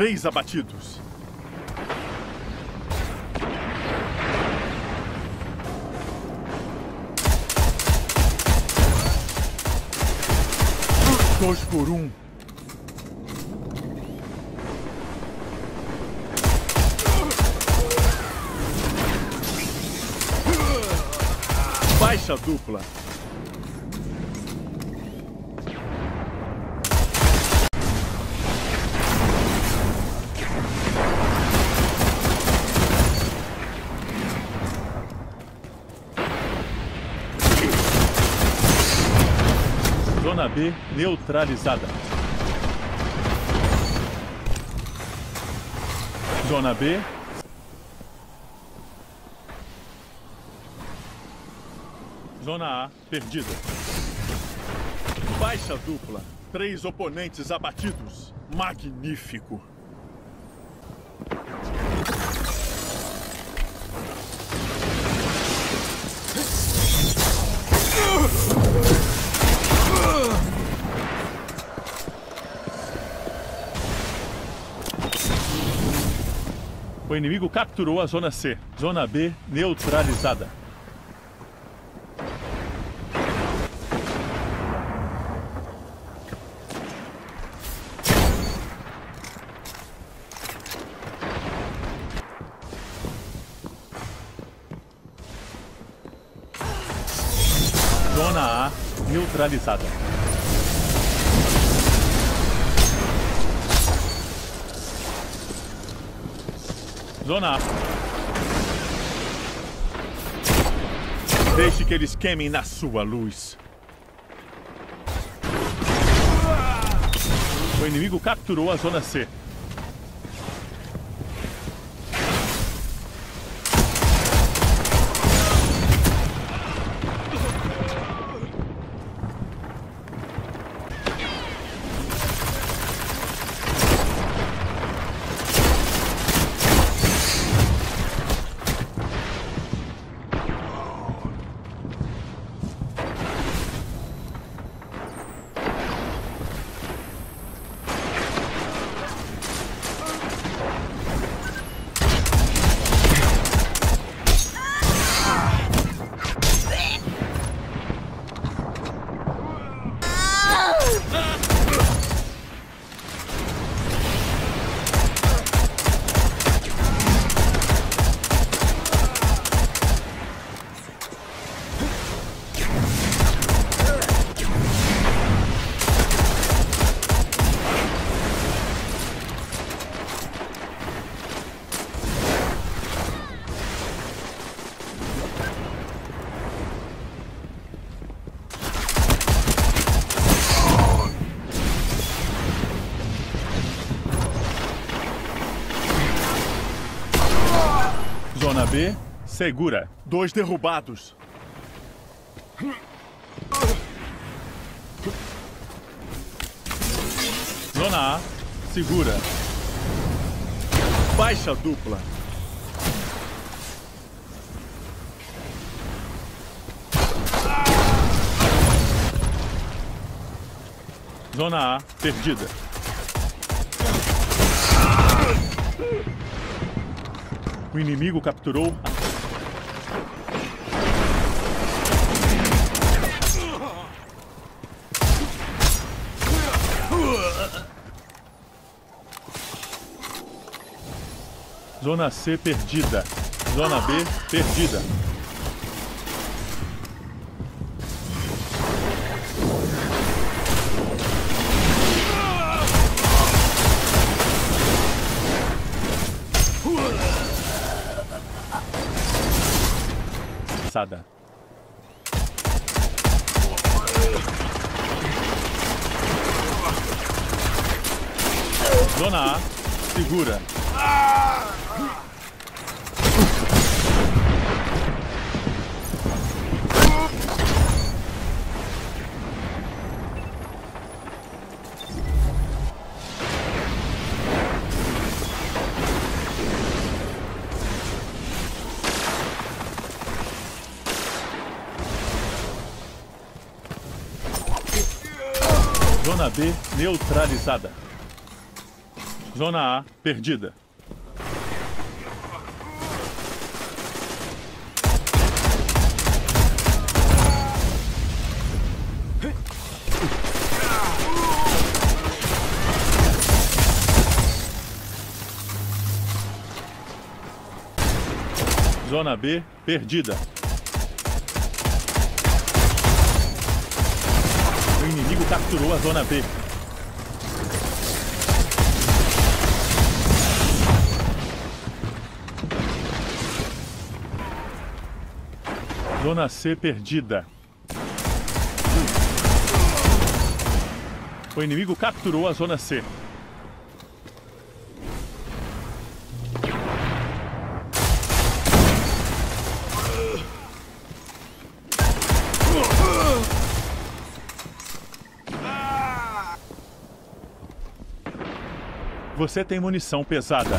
Três abatidos. Dois por um. Baixa dupla. Neutralizada. Zona B. Zona A perdida. Baixa dupla. Três oponentes abatidos. Magnífico. O inimigo capturou a Zona C. Zona B neutralizada. Zona A neutralizada. Zona A. Deixe que eles queimem na sua luz. O inimigo capturou a Zona C. Zona B segura. Dois derrubados. Zona A segura. Baixa dupla. Zona A perdida. O inimigo capturou. Zona C perdida. Zona B perdida. Sada. Zona A, segura. Zona B neutralizada. Zona A perdida. Zona B perdida. Inimigo capturou a Zona B. Zona C perdida. O inimigo capturou a Zona C. Você tem munição pesada.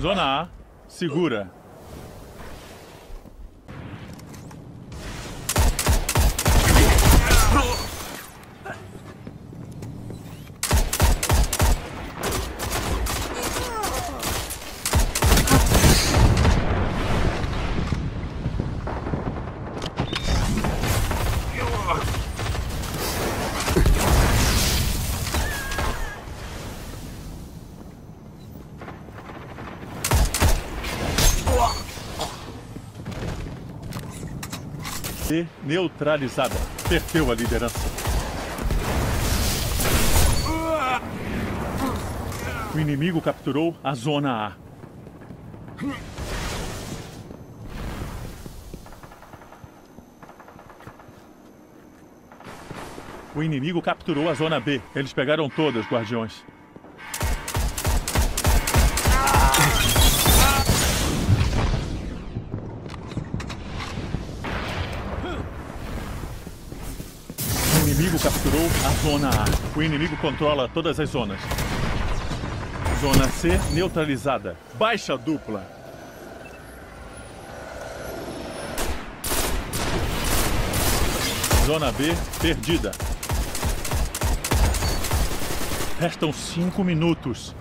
Zona A, segura. C neutralizada. Perdeu a liderança. O inimigo capturou a Zona A. O inimigo capturou a Zona B. Eles pegaram todas, guardiões. Inimigo capturou a Zona A. O inimigo controla todas as zonas. Zona C neutralizada. Baixa dupla. Zona B perdida. Restam cinco minutos.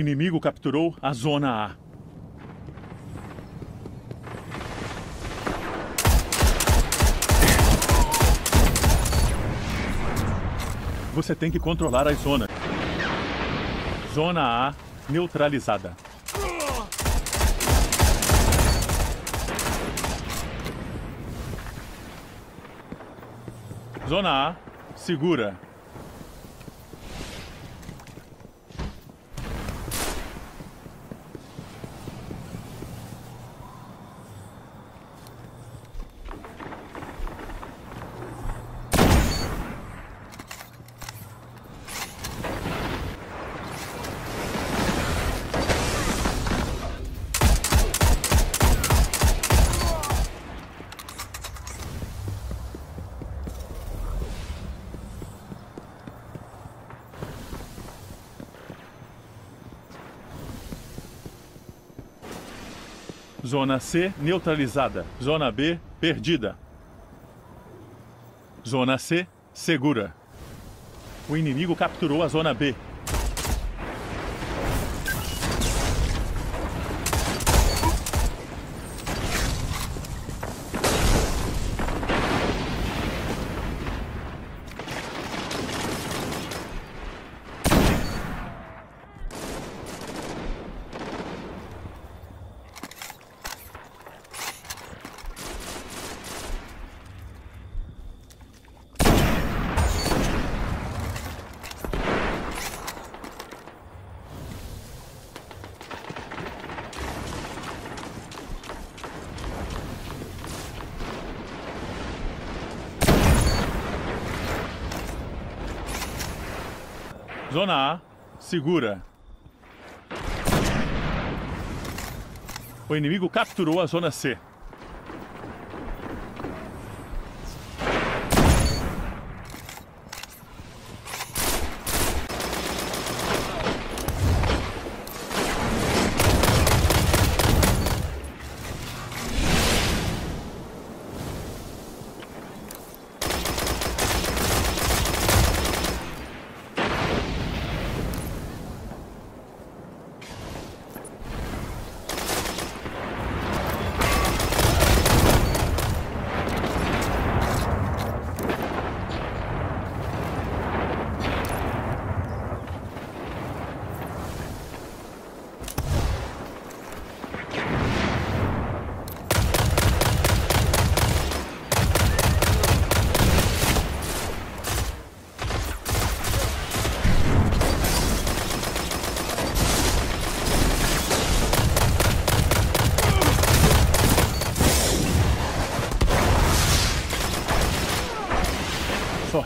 Inimigo capturou a Zona A. Você tem que controlar as zonas. Zona A neutralizada. Zona A segura. Zona C neutralizada. Zona B perdida. Zona C segura. O inimigo capturou a Zona B. Zona A Segura. O inimigo capturou a zona C.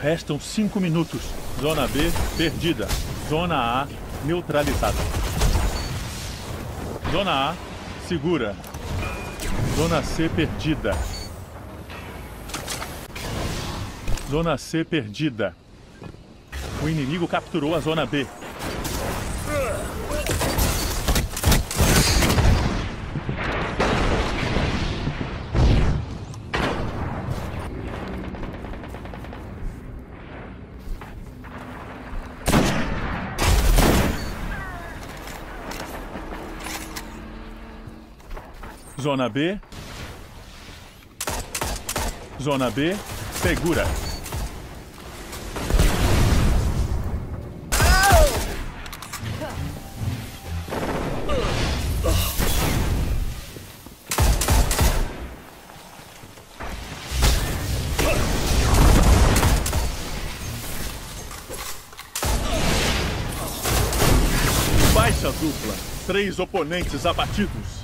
restam cinco minutos. Zona B perdida. Zona A neutralizada. Zona A segura. Zona C perdida. Zona C perdida. O inimigo capturou a Zona B. Zona B. Zona B, segura. Baixa dupla. Três oponentes abatidos.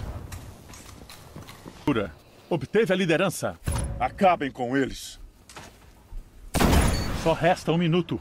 Obteve a liderança. Acabem com eles. Só resta um minuto.